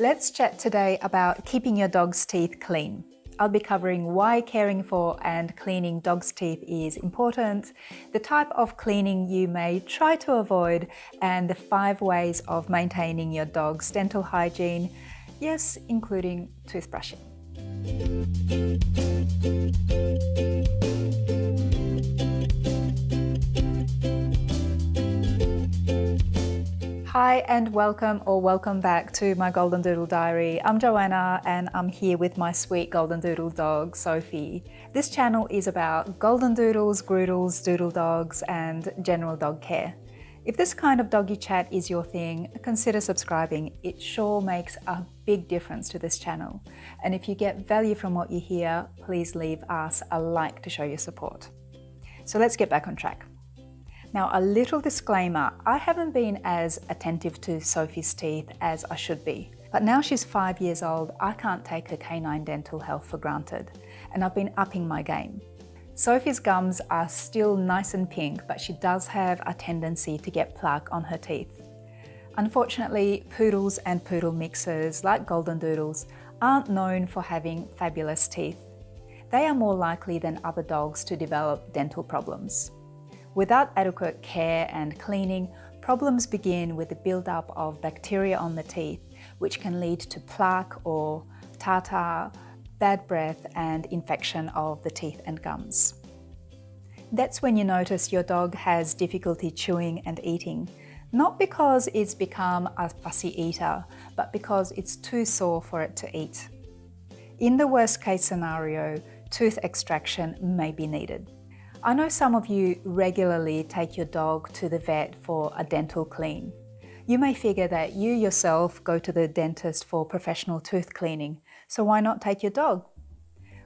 Let's chat today about keeping your dog's teeth clean. I'll be covering why caring for and cleaning dog's teeth is important, the type of cleaning you may try to avoid, and the five ways of maintaining your dog's dental hygiene, yes, including toothbrushing. Hi and welcome or welcome back to my Golden Doodle Diary. I'm Joanna and I'm here with my sweet Golden Doodle dog, Sophie. This channel is about Golden Doodles, Groodles, Doodle Dogs and general dog care. If this kind of doggy chat is your thing, consider subscribing. It sure makes a big difference to this channel. And if you get value from what you hear, please leave us a like to show your support. So let's get back on track. Now, a little disclaimer I haven't been as attentive to Sophie's teeth as I should be. But now she's five years old, I can't take her canine dental health for granted, and I've been upping my game. Sophie's gums are still nice and pink, but she does have a tendency to get plaque on her teeth. Unfortunately, poodles and poodle mixers, like golden doodles, aren't known for having fabulous teeth. They are more likely than other dogs to develop dental problems. Without adequate care and cleaning, problems begin with the buildup of bacteria on the teeth, which can lead to plaque or tartar, bad breath, and infection of the teeth and gums. That's when you notice your dog has difficulty chewing and eating, not because it's become a fussy eater, but because it's too sore for it to eat. In the worst case scenario, tooth extraction may be needed. I know some of you regularly take your dog to the vet for a dental clean. You may figure that you yourself go to the dentist for professional tooth cleaning, so why not take your dog?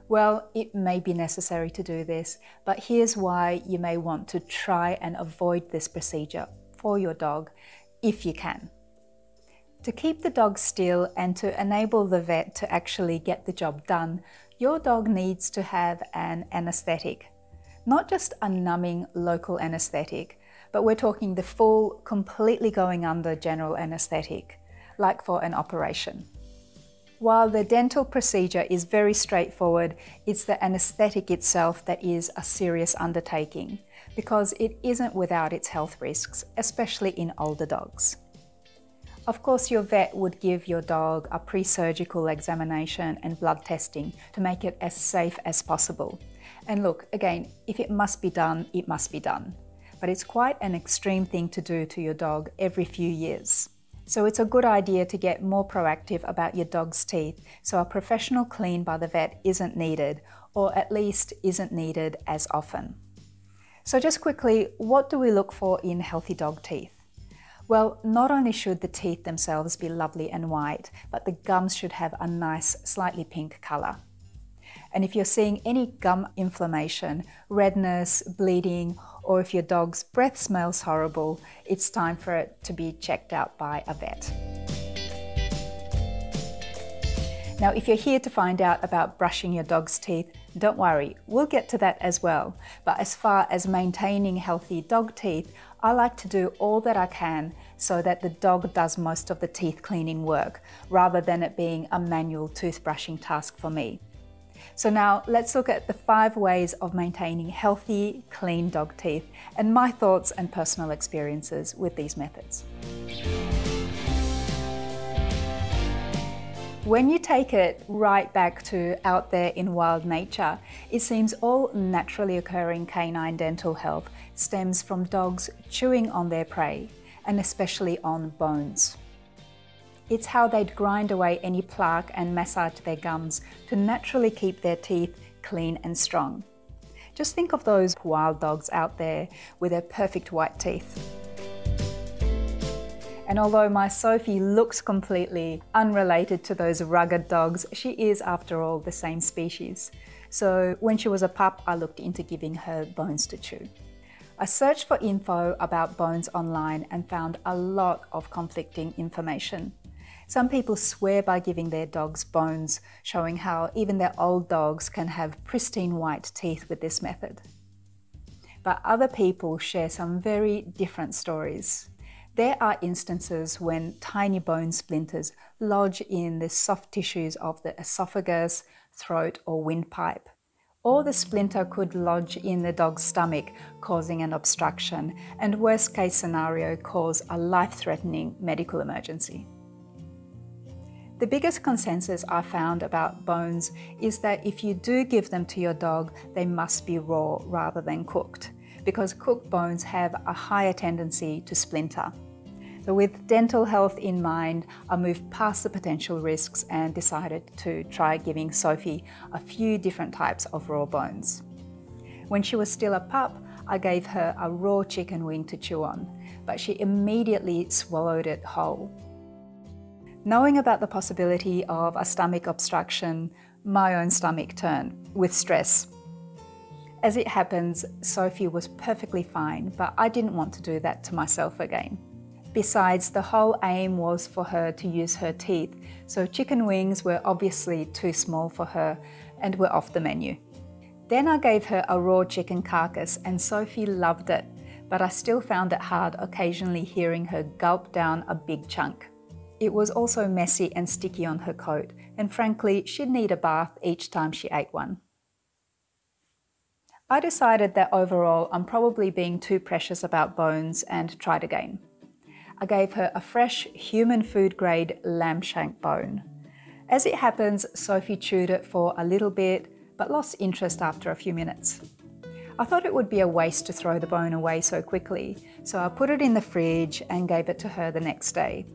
Well, it may be necessary to do this, but here's why you may want to try and avoid this procedure for your dog if you can. To keep the dog still and to enable the vet to actually get the job done, your dog needs to have an anesthetic not just a numbing local anesthetic, but we're talking the full, completely going under general anesthetic, like for an operation. While the dental procedure is very straightforward, it's the anesthetic itself that is a serious undertaking because it isn't without its health risks, especially in older dogs. Of course, your vet would give your dog a pre surgical examination and blood testing to make it as safe as possible. And look, again, if it must be done, it must be done. But it's quite an extreme thing to do to your dog every few years. So it's a good idea to get more proactive about your dog's teeth so a professional clean by the vet isn't needed, or at least isn't needed as often. So, just quickly, what do we look for in healthy dog teeth? Well, not only should the teeth themselves be lovely and white, but the gums should have a nice, slightly pink colour. And if you're seeing any gum inflammation, redness, bleeding, or if your dog's breath smells horrible, it's time for it to be checked out by a vet. Now, if you're here to find out about brushing your dog's teeth, don't worry, we'll get to that as well. But as far as maintaining healthy dog teeth, I like to do all that I can so that the dog does most of the teeth cleaning work, rather than it being a manual toothbrushing task for me. So now let's look at the five ways of maintaining healthy, clean dog teeth and my thoughts and personal experiences with these methods. When you take it right back to out there in wild nature, it seems all naturally occurring canine dental health stems from dogs chewing on their prey, and especially on bones. It's how they'd grind away any plaque and massage their gums to naturally keep their teeth clean and strong. Just think of those wild dogs out there with their perfect white teeth. And although my Sophie looks completely unrelated to those rugged dogs, she is, after all, the same species. So when she was a pup, I looked into giving her bones to chew. I searched for info about bones online and found a lot of conflicting information. Some people swear by giving their dogs bones, showing how even their old dogs can have pristine white teeth with this method. But other people share some very different stories. There are instances when tiny bone splinters lodge in the soft tissues of the esophagus, throat, or windpipe. Or the splinter could lodge in the dog's stomach, causing an obstruction, and worst case scenario, cause a life threatening medical emergency. The biggest consensus I found about bones is that if you do give them to your dog, they must be raw rather than cooked because cooked bones have a higher tendency to splinter. So with dental health in mind, I moved past the potential risks and decided to try giving Sophie a few different types of raw bones. When she was still a pup, I gave her a raw chicken wing to chew on, but she immediately swallowed it whole. Knowing about the possibility of a stomach obstruction, my own stomach turned with stress as it happens, Sophie was perfectly fine, but I didn't want to do that to myself again. Besides, the whole aim was for her to use her teeth, so chicken wings were obviously too small for her and were off the menu. Then I gave her a raw chicken carcass and Sophie loved it, but I still found it hard occasionally hearing her gulp down a big chunk. It was also messy and sticky on her coat, and frankly, she'd need a bath each time she ate one. I decided that overall I'm probably being too precious about bones and tried again. I gave her a fresh human food grade lamb shank bone. As it happens, Sophie chewed it for a little bit but lost interest after a few minutes. I thought it would be a waste to throw the bone away so quickly, so I put it in the fridge and gave it to her the next day.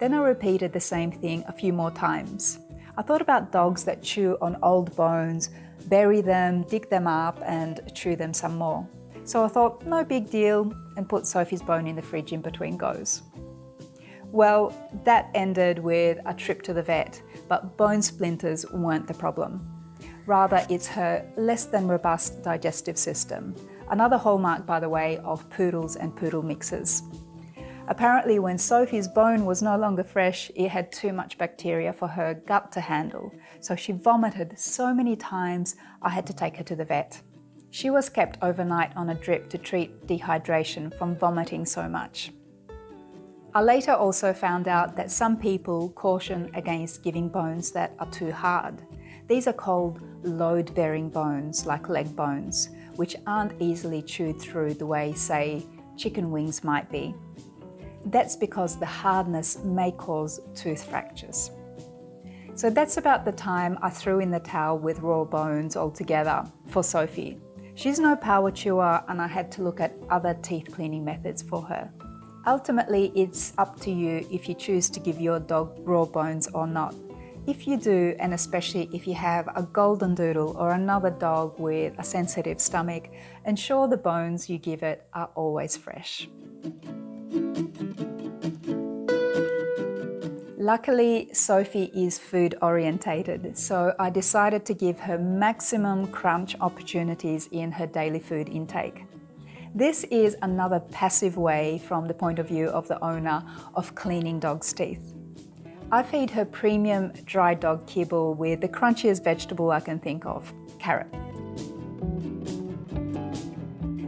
Then I repeated the same thing a few more times. I thought about dogs that chew on old bones bury them, dig them up, and chew them some more. So I thought, no big deal, and put Sophie's bone in the fridge in between goes. Well, that ended with a trip to the vet, but bone splinters weren't the problem. Rather, it's her less than robust digestive system, another hallmark, by the way, of poodles and poodle mixes. Apparently, when Sophie's bone was no longer fresh, it had too much bacteria for her gut to handle, so she vomited so many times I had to take her to the vet. She was kept overnight on a drip to treat dehydration from vomiting so much. I later also found out that some people caution against giving bones that are too hard. These are called load bearing bones, like leg bones, which aren't easily chewed through the way, say, chicken wings might be. That's because the hardness may cause tooth fractures. So that's about the time I threw in the towel with raw bones altogether for Sophie. She's no power chewer and I had to look at other teeth cleaning methods for her. Ultimately, it's up to you if you choose to give your dog raw bones or not. If you do, and especially if you have a golden doodle or another dog with a sensitive stomach, ensure the bones you give it are always fresh. Luckily, Sophie is food orientated, so I decided to give her maximum crunch opportunities in her daily food intake. This is another passive way, from the point of view of the owner, of cleaning dog's teeth. I feed her premium dry dog kibble with the crunchiest vegetable I can think of carrot.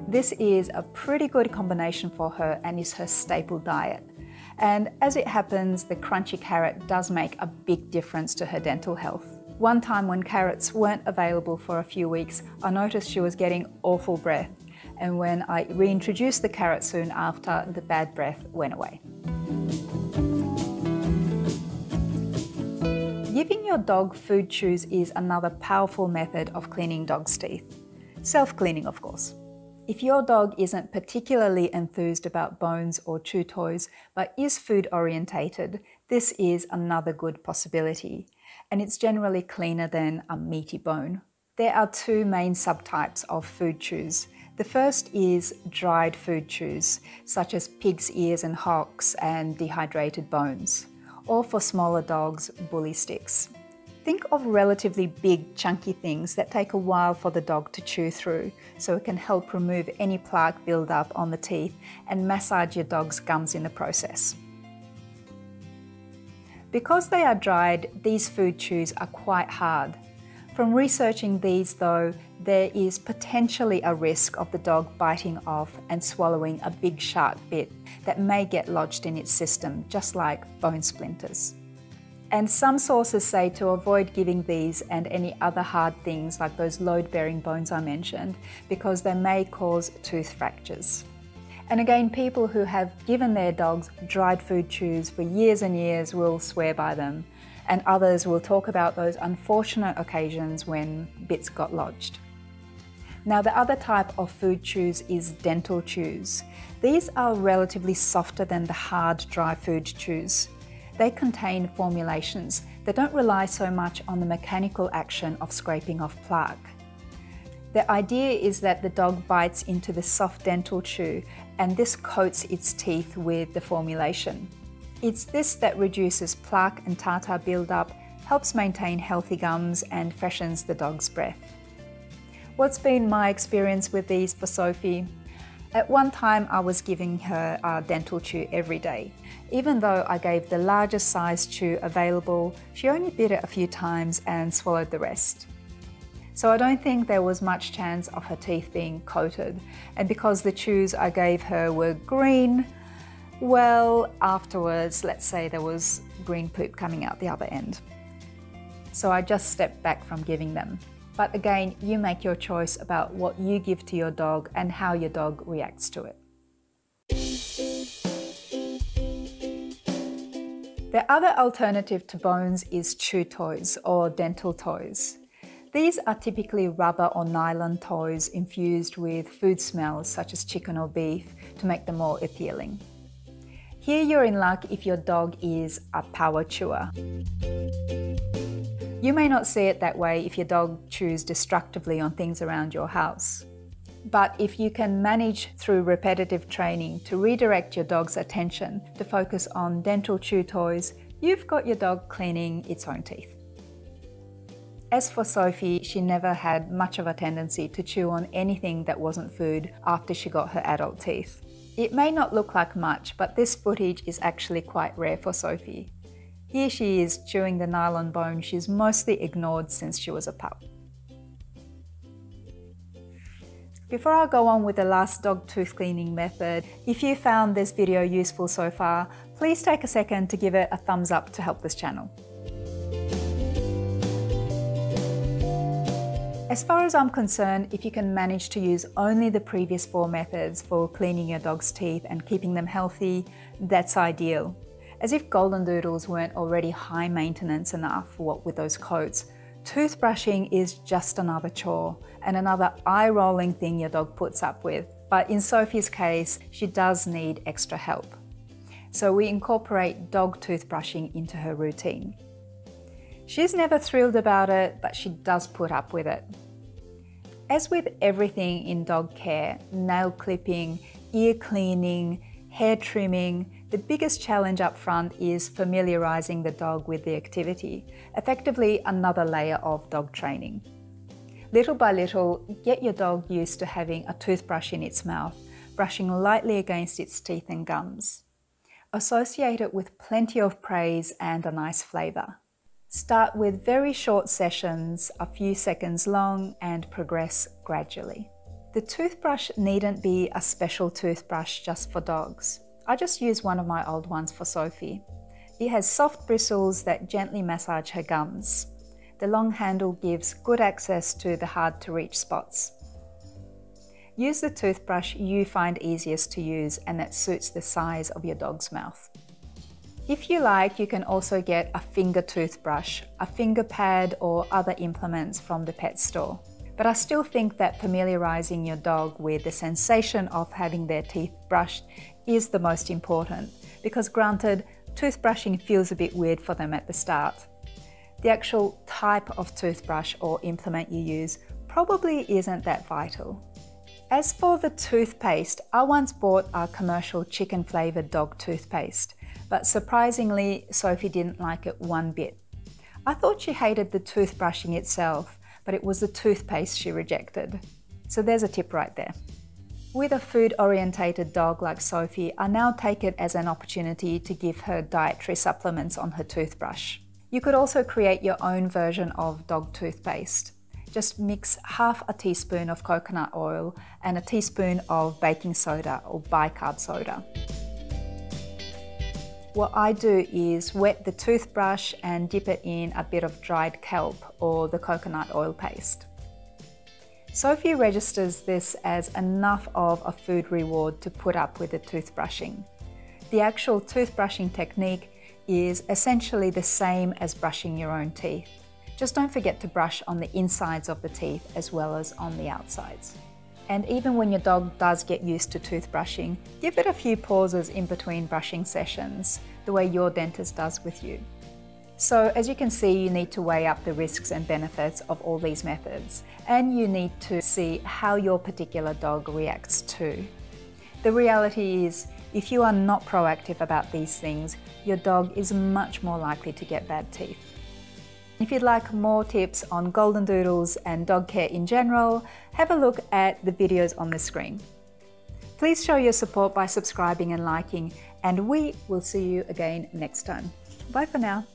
This is a pretty good combination for her and is her staple diet. And as it happens, the crunchy carrot does make a big difference to her dental health. One time when carrots weren't available for a few weeks, I noticed she was getting awful breath. And when I reintroduced the carrot soon after, the bad breath went away. Giving your dog food chews is another powerful method of cleaning dog's teeth. Self-cleaning, of course. If your dog isn't particularly enthused about bones or chew toys, but is food orientated, this is another good possibility, and it's generally cleaner than a meaty bone. There are two main subtypes of food chews. The first is dried food chews, such as pig's ears and hocks and dehydrated bones, or for smaller dogs, bully sticks. Think of relatively big, chunky things that take a while for the dog to chew through, so it can help remove any plaque buildup on the teeth and massage your dog's gums in the process. Because they are dried, these food chews are quite hard. From researching these though, there is potentially a risk of the dog biting off and swallowing a big sharp bit that may get lodged in its system, just like bone splinters. And some sources say to avoid giving these and any other hard things like those load-bearing bones I mentioned because they may cause tooth fractures. And again, people who have given their dogs dried food chews for years and years will swear by them and others will talk about those unfortunate occasions when bits got lodged. Now, the other type of food chews is dental chews. These are relatively softer than the hard dry food chews. They contain formulations that don't rely so much on the mechanical action of scraping off plaque. The idea is that the dog bites into the soft dental chew and this coats its teeth with the formulation. It's this that reduces plaque and tartar buildup, helps maintain healthy gums and freshens the dog's breath. What's been my experience with these for Sophie? At one time I was giving her a dental chew every day. Even though I gave the largest size chew available, she only bit it a few times and swallowed the rest. So I don't think there was much chance of her teeth being coated. And because the chews I gave her were green, well, afterwards, let's say there was green poop coming out the other end. So I just stepped back from giving them. But again, you make your choice about what you give to your dog and how your dog reacts to it. The other alternative to bones is chew toys or dental toys. These are typically rubber or nylon toys infused with food smells such as chicken or beef to make them more appealing. Here you're in luck if your dog is a power chewer. You may not see it that way if your dog chews destructively on things around your house. But if you can manage through repetitive training to redirect your dog's attention to focus on dental chew toys, you've got your dog cleaning its own teeth. As for Sophie, she never had much of a tendency to chew on anything that wasn't food after she got her adult teeth. It may not look like much, but this footage is actually quite rare for Sophie. Here she is chewing the nylon bone she's mostly ignored since she was a pup. Before I go on with the last dog tooth cleaning method, if you found this video useful so far, please take a second to give it a thumbs up to help this channel. As far as I'm concerned, if you can manage to use only the previous four methods for cleaning your dog's teeth and keeping them healthy, that's ideal. As if golden doodles weren't already high maintenance enough what with those coats, toothbrushing is just another chore and another eye-rolling thing your dog puts up with. But in Sophie's case, she does need extra help. So we incorporate dog toothbrushing into her routine. She's never thrilled about it, but she does put up with it. As with everything in dog care, nail clipping, ear cleaning, hair trimming, the biggest challenge up front is familiarizing the dog with the activity, effectively another layer of dog training. Little by little, get your dog used to having a toothbrush in its mouth, brushing lightly against its teeth and gums. Associate it with plenty of praise and a nice flavour. Start with very short sessions, a few seconds long, and progress gradually. The toothbrush needn't be a special toothbrush just for dogs. I just use one of my old ones for Sophie. It has soft bristles that gently massage her gums. The long handle gives good access to the hard to reach spots. Use the toothbrush you find easiest to use and that suits the size of your dog's mouth. If you like, you can also get a finger toothbrush, a finger pad or other implements from the pet store. But I still think that familiarizing your dog with the sensation of having their teeth brushed is the most important because granted, toothbrushing feels a bit weird for them at the start. The actual type of toothbrush or implement you use probably isn't that vital. As for the toothpaste, I once bought a commercial chicken flavored dog toothpaste but surprisingly, Sophie didn't like it one bit. I thought she hated the toothbrushing itself, but it was the toothpaste she rejected. So there's a tip right there. With a food orientated dog like Sophie, I now take it as an opportunity to give her dietary supplements on her toothbrush. You could also create your own version of dog toothpaste. Just mix half a teaspoon of coconut oil and a teaspoon of baking soda or bicarb soda. What I do is wet the toothbrush and dip it in a bit of dried kelp or the coconut oil paste. Sophie registers this as enough of a food reward to put up with the toothbrushing. The actual toothbrushing technique is essentially the same as brushing your own teeth. Just don't forget to brush on the insides of the teeth as well as on the outsides. And even when your dog does get used to toothbrushing, give it a few pauses in between brushing sessions, the way your dentist does with you. So as you can see, you need to weigh up the risks and benefits of all these methods, and you need to see how your particular dog reacts too. The reality is, if you are not proactive about these things, your dog is much more likely to get bad teeth. If you'd like more tips on golden doodles and dog care in general, have a look at the videos on the screen. Please show your support by subscribing and liking, and we will see you again next time. Bye for now.